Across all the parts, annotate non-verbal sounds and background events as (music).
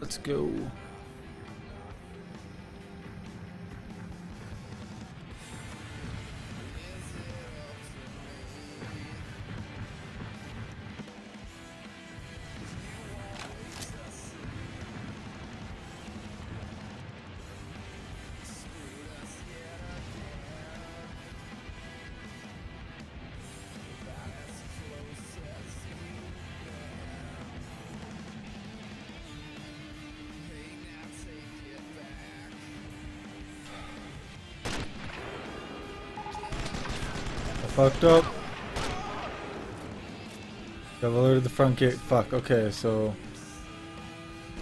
Let's go. Fucked up. Got alerted the front gate. Fuck, okay, so...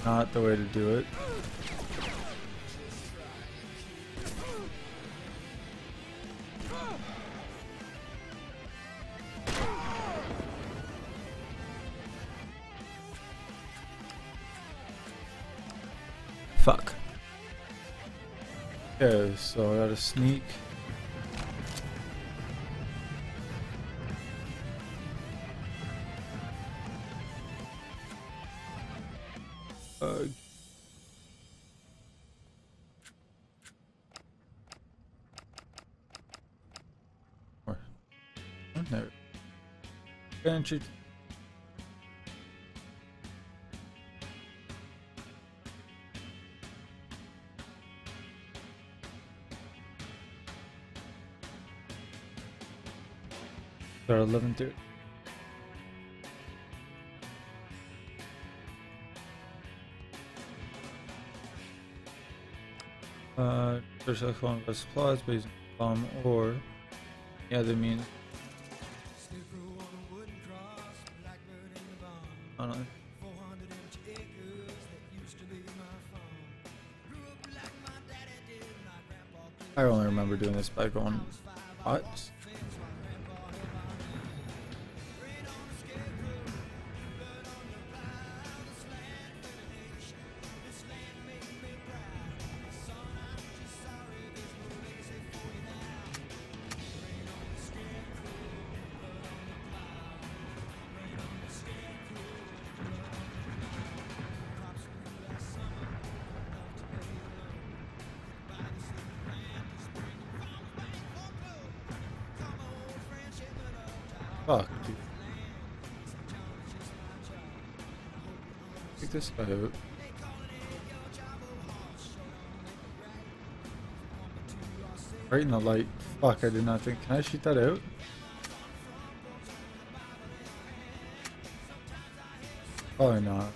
Not the way to do it. Fuck. Okay, so I gotta sneak. Uh, or, oh, no. Entry. They're 11 thirty. Uh, there's a phone with supplies based on bomb or yeah, they mean. Oh, no. I only remember doing this by going what? Fuck, dude. Take this out. Right in the light. Fuck, I did not think. Can I shoot that out? Probably not.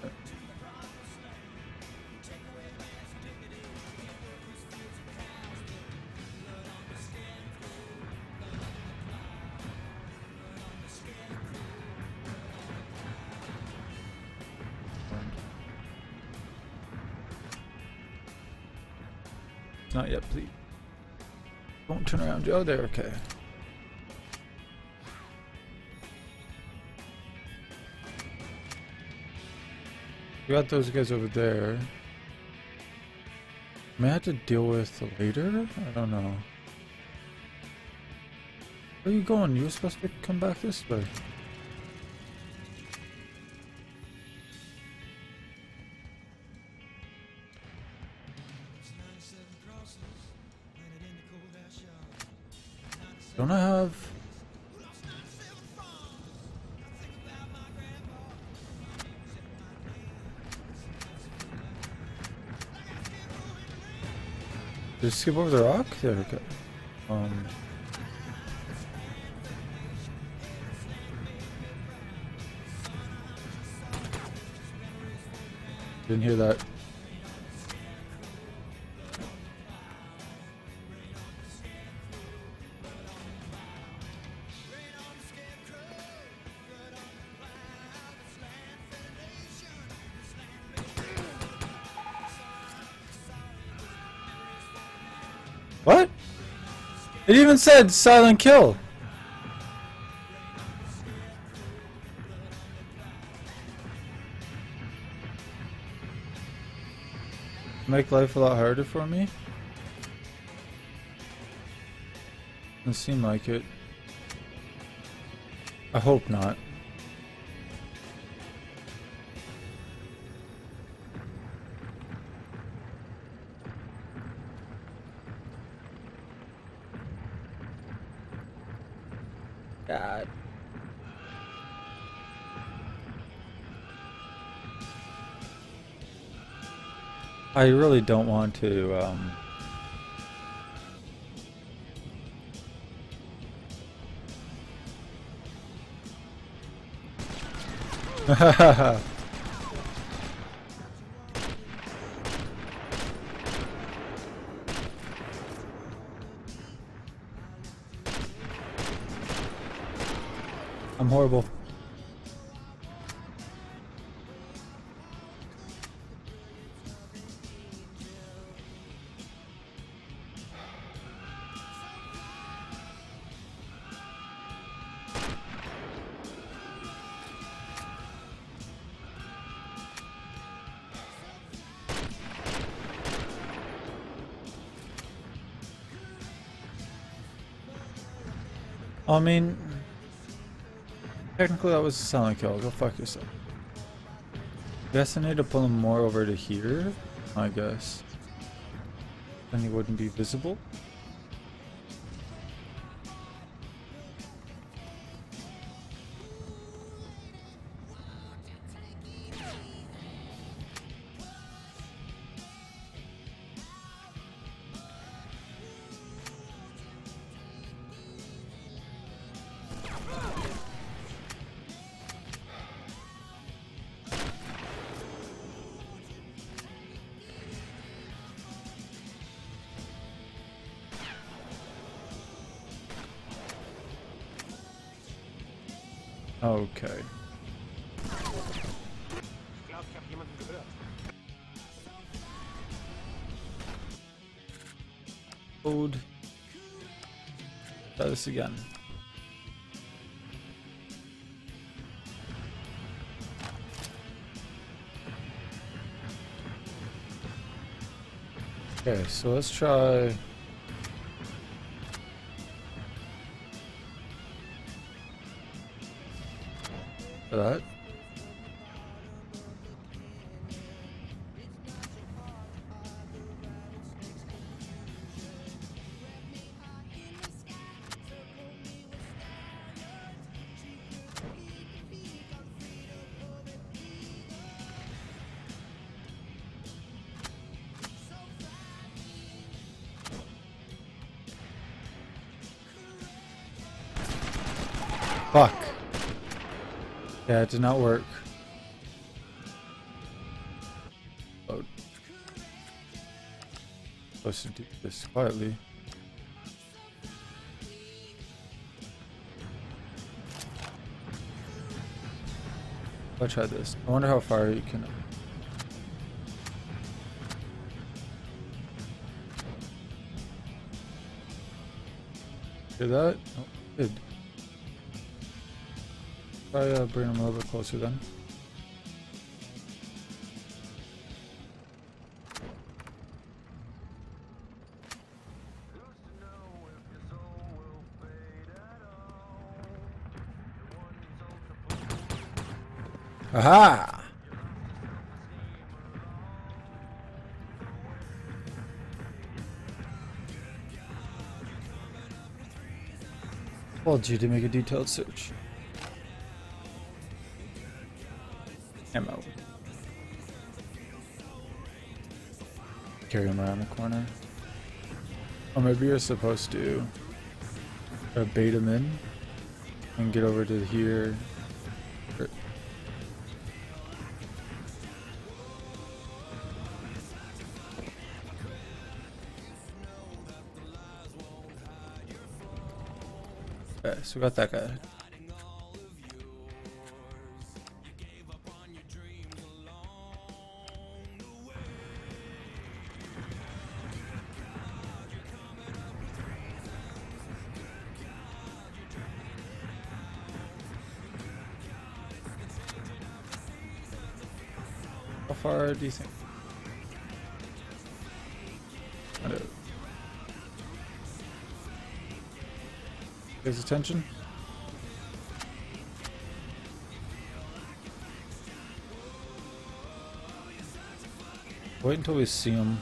Around. Oh, there. Okay. We got those guys over there. May I have to deal with later? I don't know. Where are you going? You were supposed to come back this way. Don't I have... Did it skip over the rock? There we go. Um... Didn't hear that. What? It even said silent kill. Make life a lot harder for me? Doesn't seem like it. I hope not. I really don't want to, um... (laughs) I'm horrible. I mean, technically that was a silent kill. Go fuck yourself. Guess I need to pull him more over to here, I guess. Then he wouldn't be visible. Okay. Load. Try this again. Okay, so let's try. Fuck. Yeah, it did not work. Oh. To do this quietly. I'll try this. I wonder how far you can. Hear that? Oh, good. Try uh, bring him a little bit closer then. Aha! Told you to make a detailed search. Ammo. Carry him around the corner. Or maybe you're supposed to uh, bait him in and get over to here. Okay, so we got that guy. Think? His attention? Wait until we see him.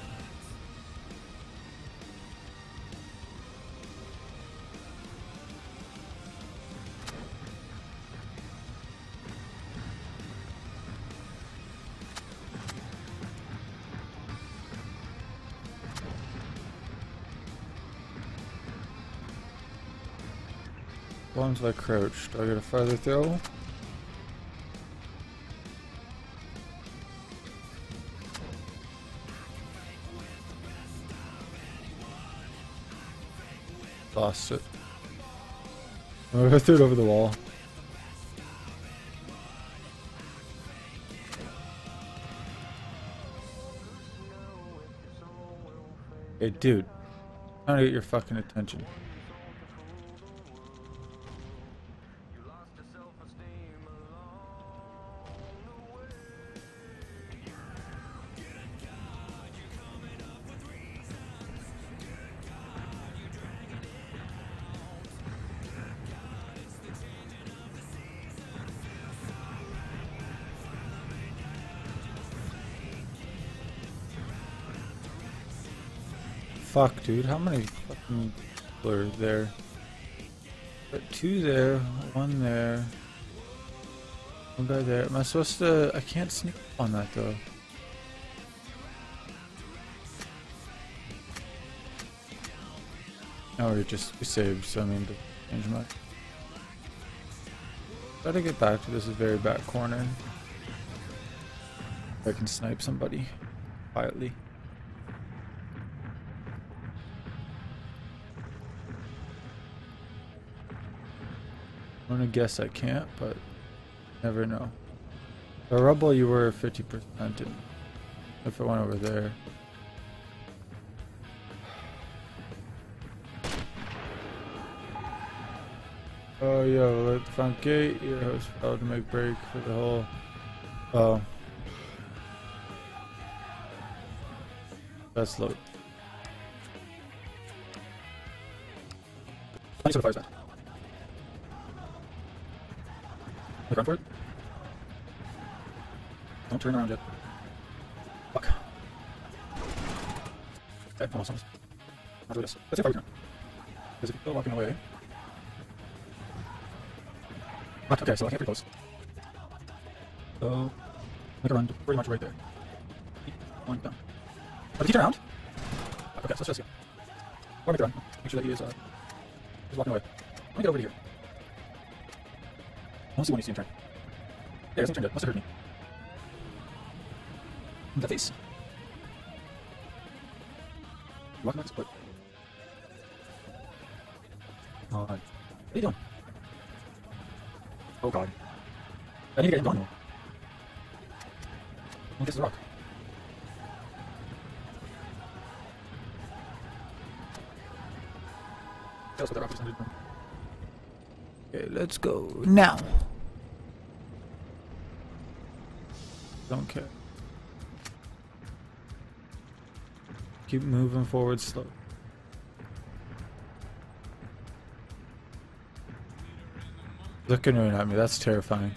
Bombs I crouch. Do I get a farther throw? Lost it. I threw it over the wall. Hey, dude. I'm trying to get your fucking attention. Fuck, dude. How many fucking people are there? Got two there, one there. One guy there. Am I supposed to... I can't sneak on that, though. No, we just saved, so I mean, to change much. To get back to this very back corner. I can snipe somebody quietly. Gonna guess I can't, but never know. The rubble you were 50% in. If it went over there. Oh yo, let the front gate, your host failed to make break for the whole Oh. That's load. Thanks for the fire Look run for it. Don't turn around yet. Fuck. Okay, almost, almost. Not really this. Let's see if I return. Because if you're walking away. What? Okay, so I can't pretty close. So, make a run pretty much right there. Going down. Oh, did he turn around? Okay, so let's just go. Or make the run. Make sure that he is, uh, he's walking away. Let me get over here. I want see when you see him turn. There, hasn't turned yet. Must have heard me. That face. You walking back to split. Oh, what are you doing? Oh god. I need to get him gone though. Look, this is a rock. Tell us what that rock is. Okay, let's go now. Don't care. Keep moving forward slow. Looking right at me, that's terrifying.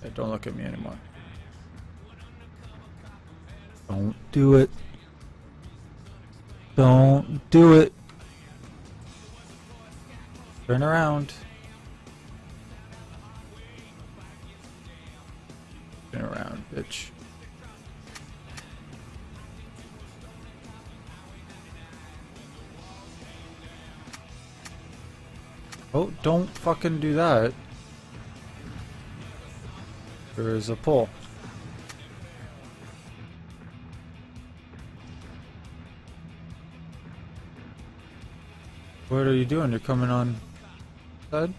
Hey, don't look at me anymore. Don't do it. Don't do it. Turn around. Oh, don't fucking do that. There is a pull. What are you doing? You're coming on side?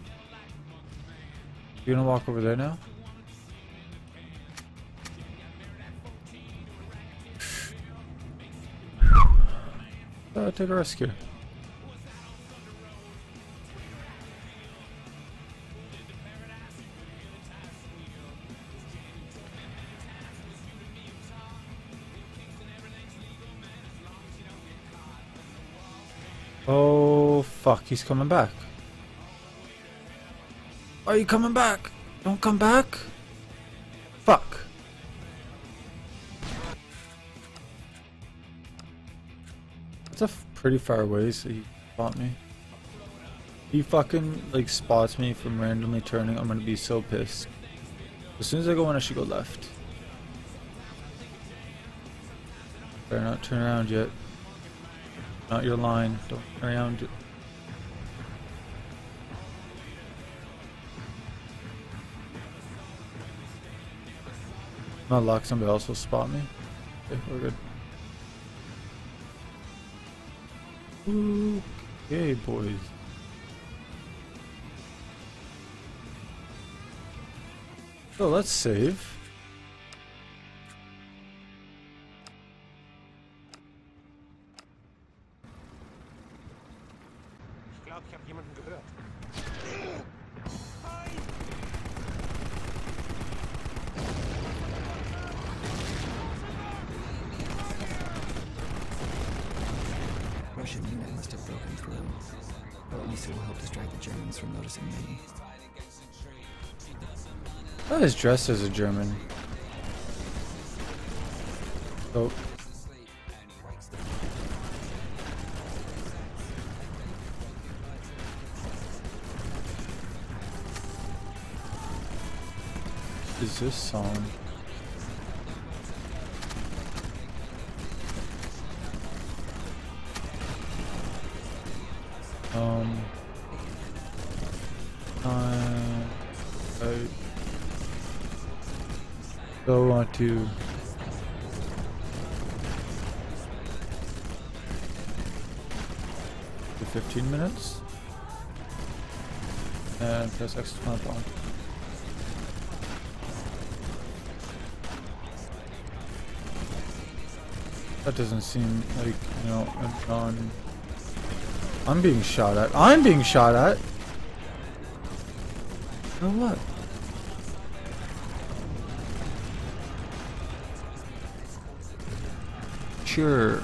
You gonna walk over there now? (sighs) Uh, take a risk Oh fuck, he's coming back. Are you coming back? Don't come back. Fuck. That's a pretty far away, so he spot me. He fucking like spots me from randomly turning. I'm gonna be so pissed. As soon as I go in, I should go left. Better not turn around yet. Not your line. Don't around it. Not luck, somebody else will spot me. Okay, we're good. Okay, boys. So let's save. Glaube, ich habe jemanden gehört. Russian unit must have broken through. Or at least it will help distract the Germans from noticing me. I was dressed as a German. Oh. Is this song? Um. I. I so want to do 15 minutes and press X to on. That doesn't seem like, you know, I'm. I'm being shot at. I'm being shot at! Know what? Sure.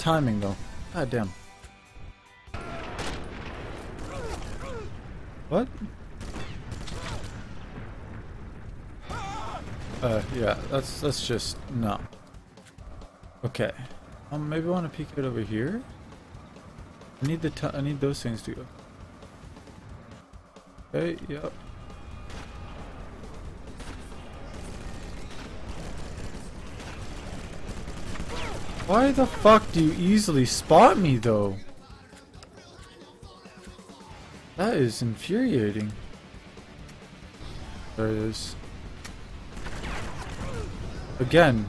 Timing though. God damn. What? Uh, yeah, that's that's just no. Okay. Um, maybe I want to peek it over here. I need the t I need those things to go. Okay. Yep. Why the fuck do you easily spot me though? That is infuriating. There it is. Again.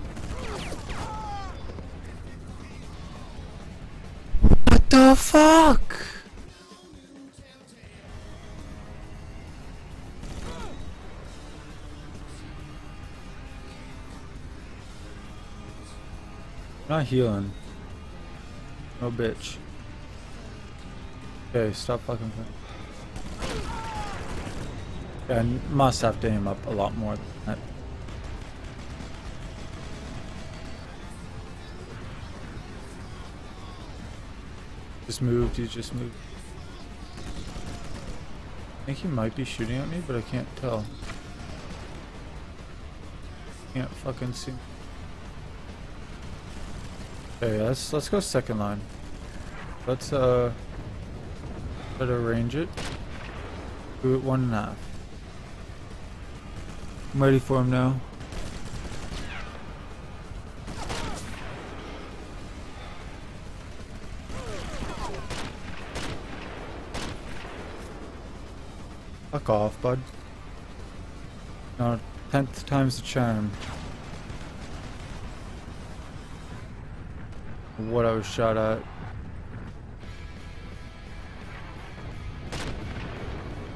What the fuck? Not healing. No bitch. Okay, stop fucking. Yeah, I must have to aim up a lot more than that. Just moved, he just moved. I think he might be shooting at me, but I can't tell. Can't fucking see. Okay, let's let's go second line. Let's uh to arrange it. Do it one and a half. I'm ready for him now. Fuck off, bud. No, tenth time's the charm. What I was shot at.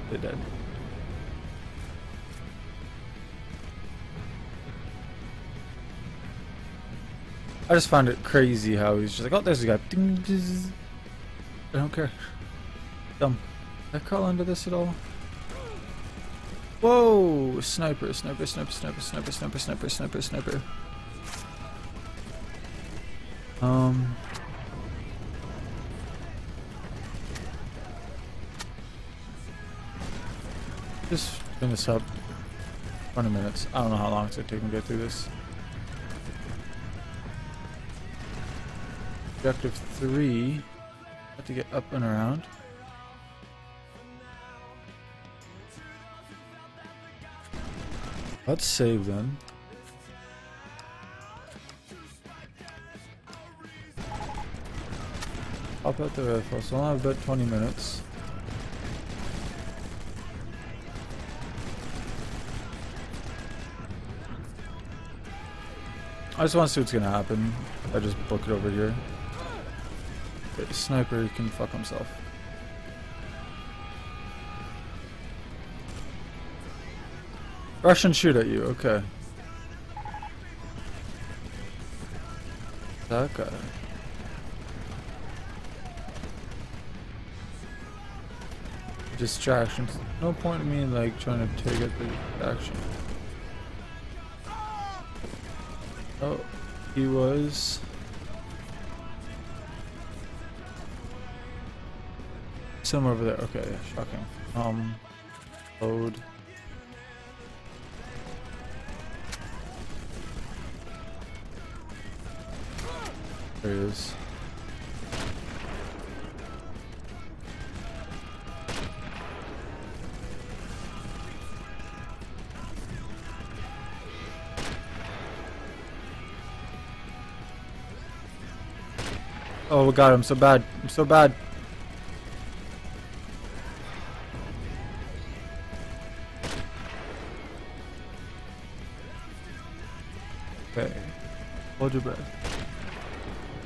They're dead. I just found it crazy how he's just like, oh, there's a guy. I don't care. Dumb. Did I crawl under this at all? Whoa! Sniper, sniper, sniper, sniper, sniper, sniper, sniper, sniper, sniper. Um. Just finish this up. 20 minutes. I don't know how long it's gonna take me to get through this. Objective 3. Have to get up and around. Let's save then. Pop out the rifle. So I'll have about 20 minutes. I just want to see what's gonna happen. I just book it over here. The sniper can fuck himself. Russian shoot at you, okay. That guy. Distractions. No point in me like trying to take out the action. Oh, he was. Somewhere over there. Okay, shocking. Um, load. There he is. Oh god, I'm so bad. I'm so bad. Okay. Hold your breath.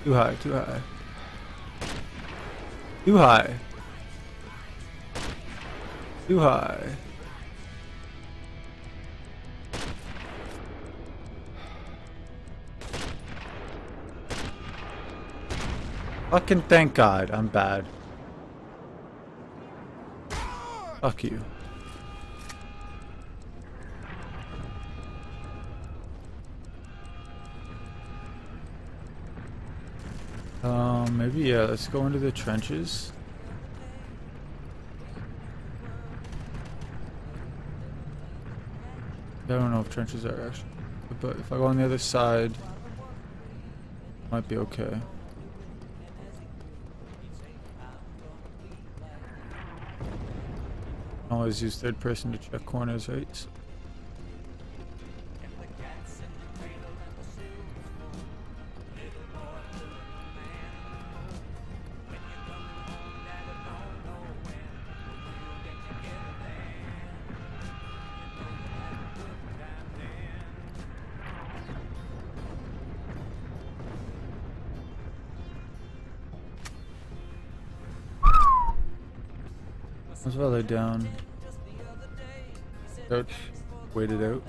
Too high, too high. Too high. Too high. Fucking thank God, I'm bad. Fuck you. Um, maybe yeah, let's go into the trenches. I don't know if trenches are actually, but if I go on the other side, might be okay. Always use third person to check corners, right? As well lay down. Crouch. Wait it out.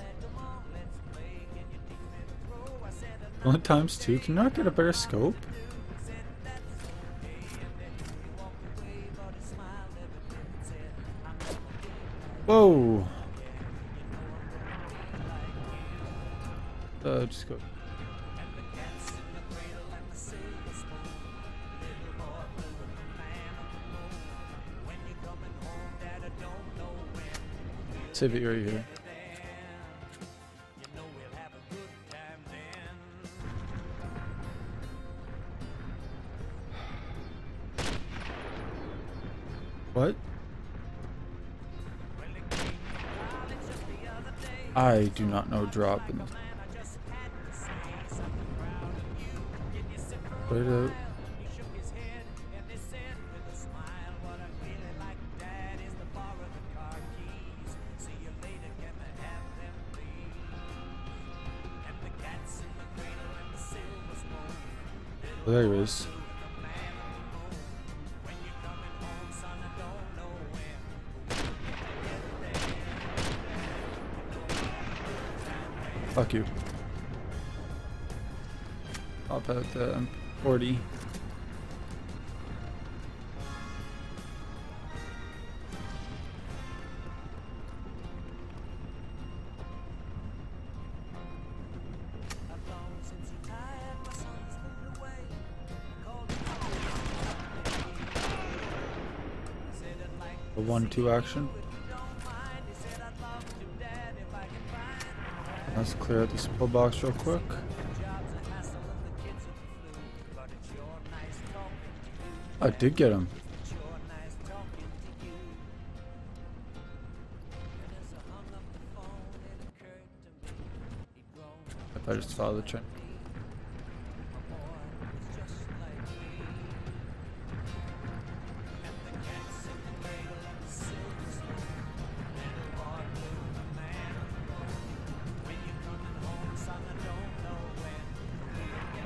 Only times two? Can you not get a better scope? Whoa! Uh, just go. Save it right here. What? I do not know drop in this. There he is. Fuck you. Pop out the uh, 40. One-two action. Let's clear out this box real quick. I did get him. If I just follow the train.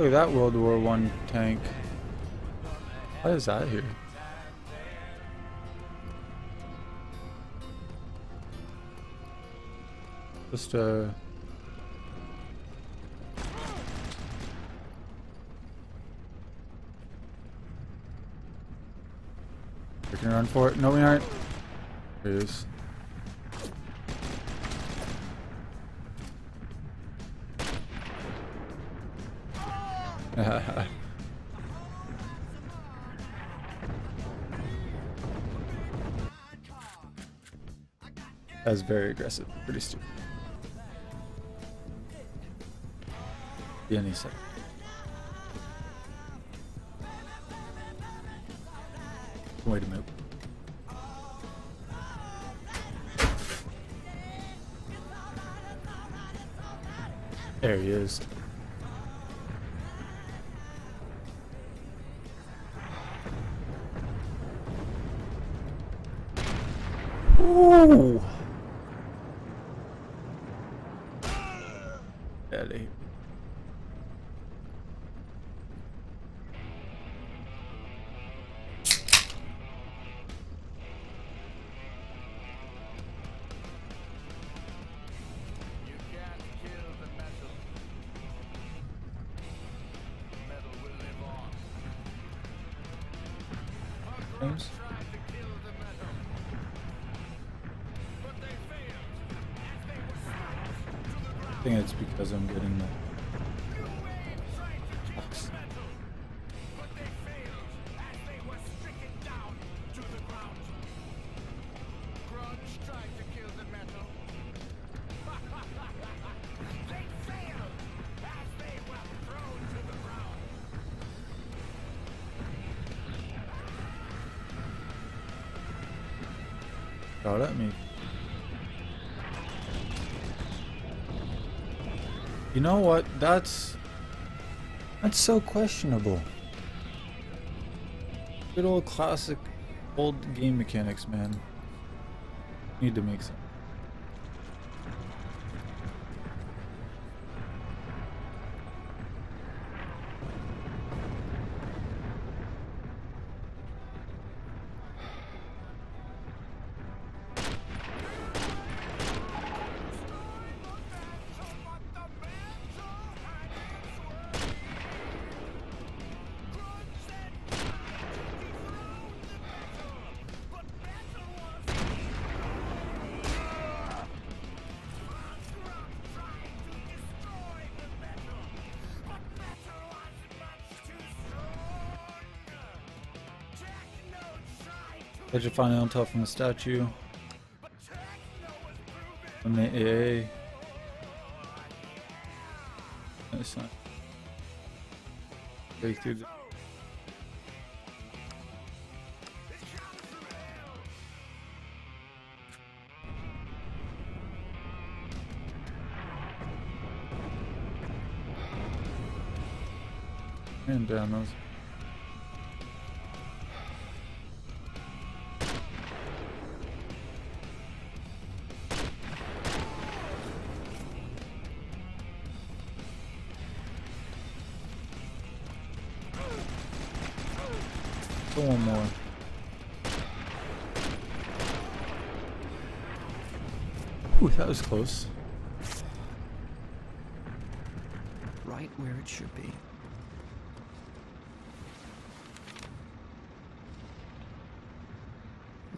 Look at that World War One tank. What is that here? Just uh We're gonna run for it. No, we aren't. There it is. That's very aggressive. Pretty stupid. Yeah, he said. Wait a minute. There he is. I think it's because I'm getting the know what? That's that's so questionable. Good old classic old game mechanics, man. Need to make some. Catch a final top from the statue. From the AA. Nice one. Break through the And down those. Go one more. Ooh, that was close. Right where it should be.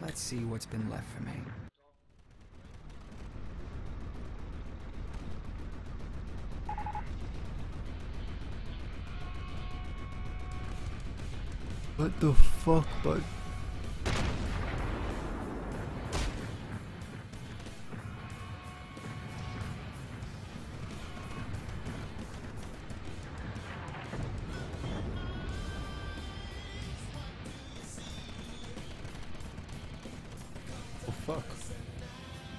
Let's see what's been left for me. The fuck, bud? Oh fuck.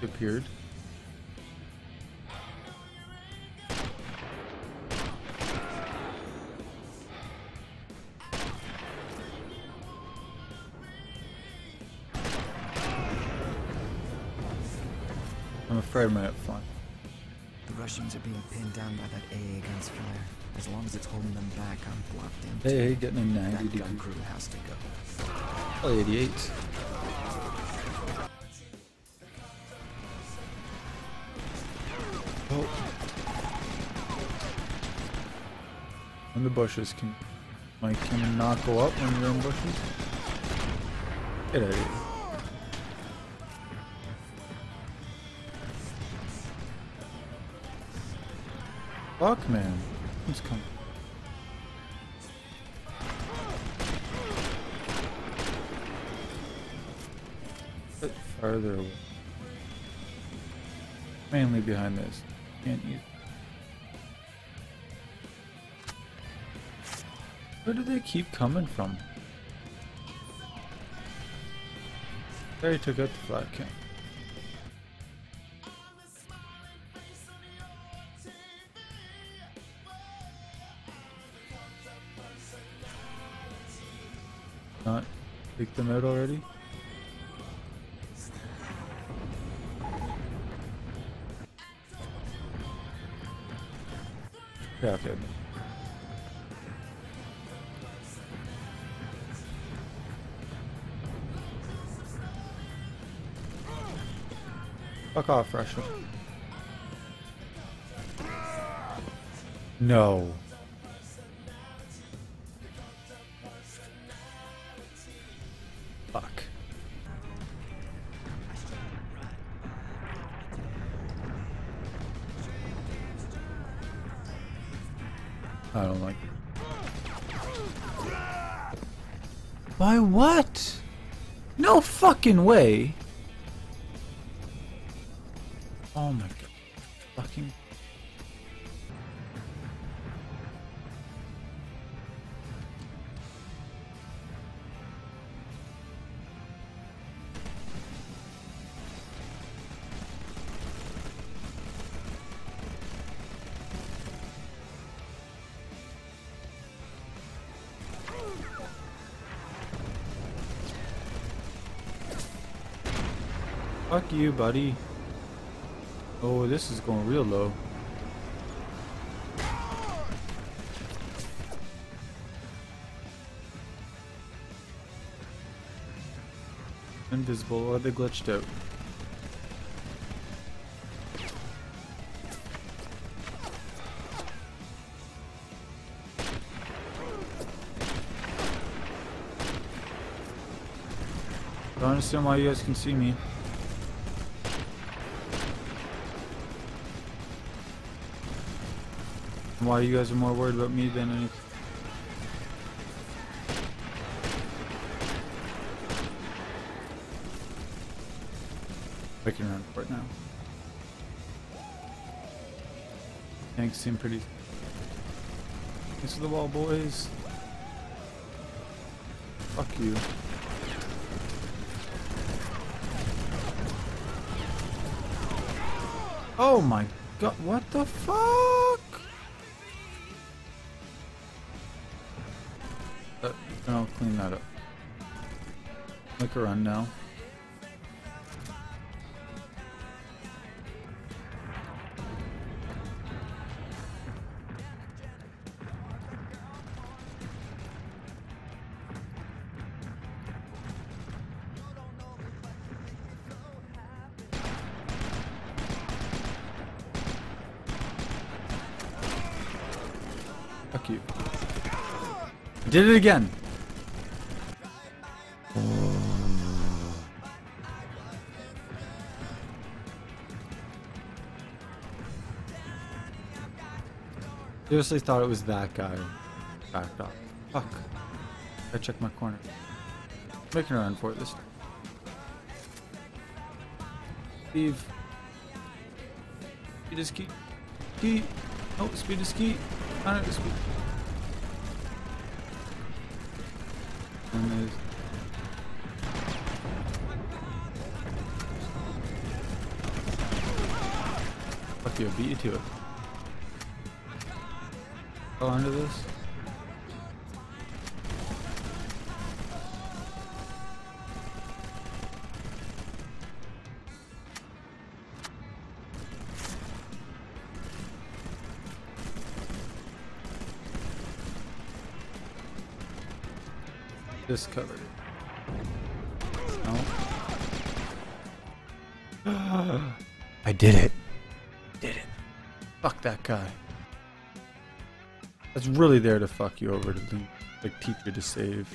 Appeared. I'm afraid I might have fun. The Russians are being pinned down by that AA gun's fire. As long as it's holding them back, I'm blocked in. Hey, getting a 90 that gun crew has to go. Oh, 88. Oh. In the bushes, can my can not go up when you're in bushes? Get out of here. Fuck, man. What's coming? bit farther away. Mainly behind this. Can't use. Where do they keep coming from? They took out the flat camp. Take them out already? Yeah, okay. Fuck off, Russia. No. Fucking way. Fuck you, buddy. Oh, this is going real low. Invisible, or they glitched out. I Don't understand why you guys can see me. Why you guys are more worried about me than anything. I can run for it now. Tanks seem pretty. This is the wall, boys. Fuck you. Oh my god, what the fuck? Make a run now. Fuck you. Did it again. Seriously thought it was that guy. Backed off. Fuck. I checked my corner. Making a run for it this time. Steve. Speed is key. Key. No, speed is key. I know speed. And there's Fuck you, beat you to it go under this? This covered. No. (gasps) I did it. Did it. Fuck that guy. That's really there to fuck you over to like teach you to save.